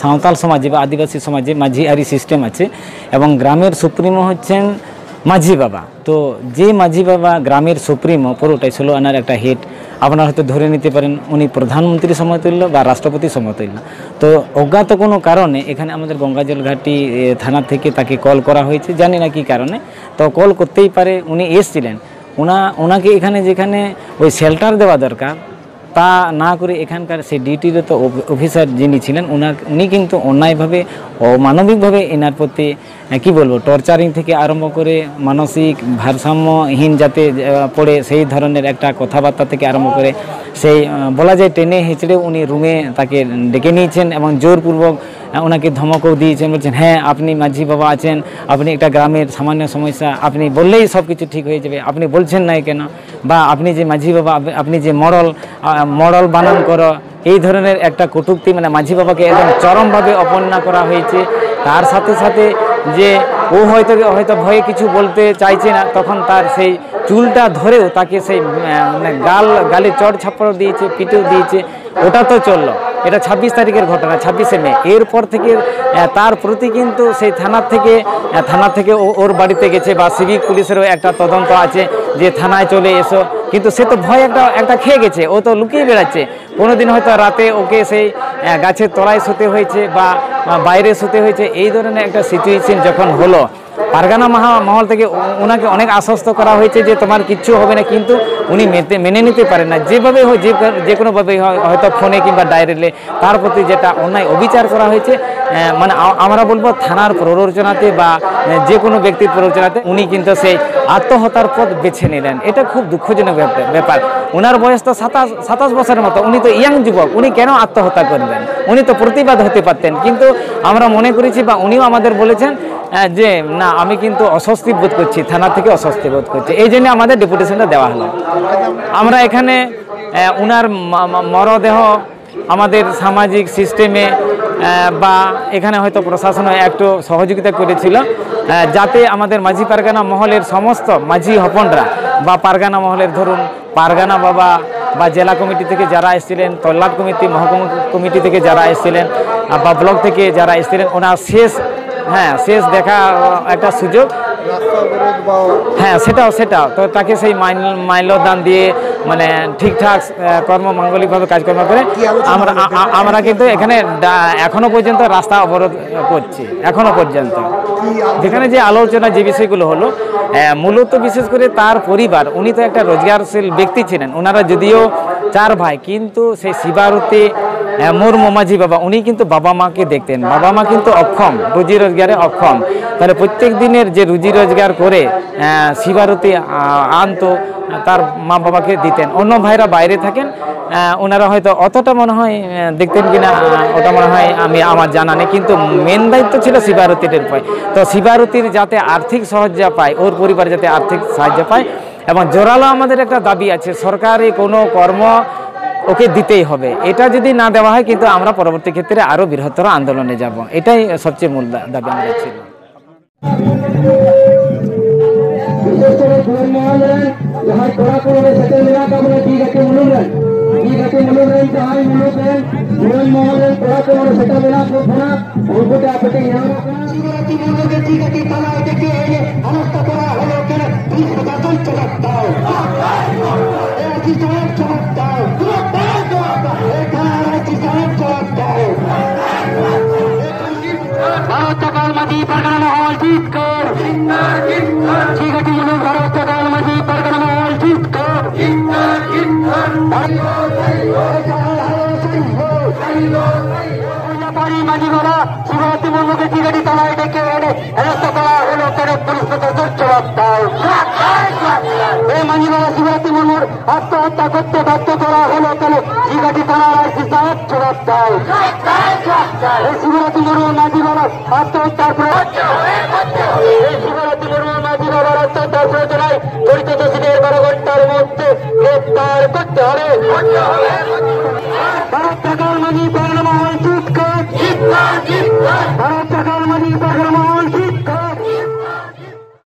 সাঁওতাল সমাজে বা আদিবাসী সমাজে মাঝি আরি সিস্টেম আছে, এবং গ্রামের সুপ্রিমো হচ্ছেন মাঝি বাবা। তো যে মাঝি বাবা গ্রামের সুপ্রিমো, পুরোটাই ষোলো আনার একটা হেড আপনারা হয়তো ধরে নিতে পারেন, উনি প্রধানমন্ত্রী সমতুল্য বা রাষ্ট্রপতি সমতুল্য। তো অজ্ঞাত কোনো কারণে এখানে আমাদের গঙ্গাজল ঘাটি থানা থেকে তাকে কল করা হয়েছে, জানি না কী কারণে। তো কল করতেই পারে, উনি এসছিলেন। ওনা ওনাকে এখানে যেখানে ওই শেল্টার দেওয়া দরকার তা না করে এখানকার সেই ডিউটিরত অফ- অফিসার যিনি ছিলেন ওনার উনি কিন্তু অন্যায়ভাবে, অমানবিকভাবে এনার প্রতি কি বলব টর্চারিং থেকে আরম্ভ করে মানসিক ভারসাম্যহীন যাতে পড়ে সেই ধরনের একটা কথাবার্তা থেকে আরম্ভ করে সেই বলা যায় টেনে হেঁচড়ে উনি রুমে তাকে ডেকে নিয়েছেন এবং জোরপূর্বক ওনাকে ধমকও দিয়েছেন, বলছেন হ্যাঁ আপনি মাঝি বাবা আছেন, আপনি একটা গ্রামের সামান্য সমস্যা, আপনি বললেই সব কিছু ঠিক হয়ে যাবে, আপনি বলছেন না কেন? বা আপনি যে মাঝি বাবা, আপনি যে মডল মডল বানান করো, এই ধরনের একটা কটূক্তি মানে মাঝি বাবাকে একদম চরমভাবে অপর্ণা করা হয়েছে। তার সাথে সাথে যে ও হয়তো হয়তো ভয়ে কিছু বলতে চাইছে না, তখন তার সেই চুলটা ধরেও তাকে সেই মানে গাল, গালে চড় ছাপড় দিয়েছে পিটেও দিয়েছে, ওটা তো চলল। এটা ছাব্বিশ তারিখের ঘটনা, ছাব্বিশে মে। এরপর থেকে তার প্রতি কিন্তু সেই থানার থেকে থানা থেকে ওর বাড়িতে গেছে বা সিভিক পুলিশেরও একটা তদন্ত আছে। যে থানায় চলে এসো। কিন্তু সে তো ভয় একটা একটা খেয়ে গেছে, ও তো লুকিয়ে বেড়াচ্ছে। কোনোদিন হয়তো রাতে ওকে সেই গাছের তলায় শুতে হয়েছে বা বাইরে শুতে হয়েছে। এই ধরনের একটা সিচুয়েশন যখন হলো, পারগানা মহা, মহল থেকে ওনাকে অনেক আশ্বস্ত করা হয়েছে যে তোমার কিচ্ছু হবে না, কিন্তু উনি মেতে, মেনে নিতে পারেন না। যেভাবে হয় যে যে কোনোভাবে হয়- হয়তো ফোনে কিংবা ডায়েরিলে তার প্রতি যেটা অন্যায় অবিচার করা হয়েছে মানে আমরা বলব থানার প্ররোচনাতে বা যে কোনো ব্যক্তির প্ররোচনাতে উনি কিন্তু সেই আত্মহত্যার পথ বেছে নিলেন। এটা খুব দুঃখজনক ব্যাপার- ওনার বয়স তো সাতাশ সাতাশ বছরের মতো। উনি তো ইয়াং যুবক। উনি কেন আত্মহত্যা করবেন উনি তো প্রতিবাদ হতে পারতেন। কিন্তু আমরা মনে করেছি বা উনিও আমাদের বলেছেন যে না, আমি কিন্তু অস্বস্তি বোধ করছি, থানা থেকে অস্বস্তি বোধ করছি। এই জন্য আমাদের ডেপুটেশনটা দেওয়া হলো। আমরা এখানে ম- মরদেহ আমাদের সামাজিক সিস্টেমে বা এখানে হয়তো প্রশাসন একটু সহযোগিতা করেছিল যাতে আমাদের মাঝি পারগানা মহলের সমস্ত মাঝি হপনরা, বা পারগানা মহলের ধরুন পারগানা বাবা, বা জেলা কমিটি থেকে যারা এসেছিলেন তল্লাট কমিটি, মহকুমা কমিটি থেকে যারা এসেছিলেন বা ব্লক থেকে যারা এসেছিলেন, ওনার শেষ হ্যাঁ শেষ দেখা একটা সুযোগ হ্যাঁ সেটাও সেটাও। তো তাকে সেই মাইল দান দিয়ে মানে ঠিকঠাক কর্ম মাঙ্গলিকভাবে কাজকর্ম করে আমরা আমরা কিন্তু এখানে এখনও পর্যন্ত রাস্তা অবরোধ করছি এখনও পর্যন্ত। যেখানে যে আলোচনা যে বিষয়গুলো হলো মূলত বিশেষ করে তার পরিবার উনি তো একটা রোজগারশীল ব্যক্তি ছিলেন। ওনারা যদিও চার ভাই কিন্তু সেই শিবারতী আহ, মুর্মু মাঝি বাবা উনি কিন্তু বাবা মাকে দেখতেন। বাবা মা কিন্তু অক্ষম রুজি রোজগারে অক্ষম। তাহলে প্রত্যেক দিনের যে রুজি রোজগার করে শিবারতী আনতো তার মা বাবাকে দিতেন। অন্য ভাইরা বাইরে থাকেন ওনারা হয়তো অতটা মনে হয় দেখতেন কিনা ওটা মনে হয় আমি আমার জানা নেই কিন্তু মেন দায়িত্ব ছিল শিবারতির পায় তো শিবারতির যাতে আর্থিক সাহায্য পায় ওর পরিবার যাতে আর্থিক সাহায্য পায় এবং জোরালো আমাদের একটা দাবি আছে সরকারি কোনো কর্ম ওকে দিতেই হবে এটা যদি না দেওয়া হয় কিন্তু আমরা পরবর্তী ক্ষেত্রে আরও বৃহত্তর আন্দোলনে যাব এটাই সবচেয়ে মূল দাবি আমাদের ছিল ভারত সকাল মাঝি পারগানা মহল জিত কর ঠিক আছে মনে ভারত সকাল মাঝি পারগানা মহল জিত কর পারি মাঝি বাবা শিবরাত্রি মুর্মুকে টিকাটি তলায় ডেকে এনে হেনস্থ করা হলো কেন পুলিশ প্রশাসন জবাব দাও এই মাঝি বাবা শিবরাত্রি মুর্মুর আত্মহত্যা করতে বাধ্য করা হলো কেন টিকাটি থানার আইসি সাহেব জবাব দাও এই শিবরাত্রি মুর্মুর মাঝি বাবা আত্মহত্যার আত্মহত্যার প্রয়োজনায় জড়িত দোষীদের বারো ঘণ্টার মধ্যে গ্রেপ্তার করতে হবে। ভারত টাকার মাঝি পাগলমহল চুটকে ভারত টাকার মাঝি পাগলমহল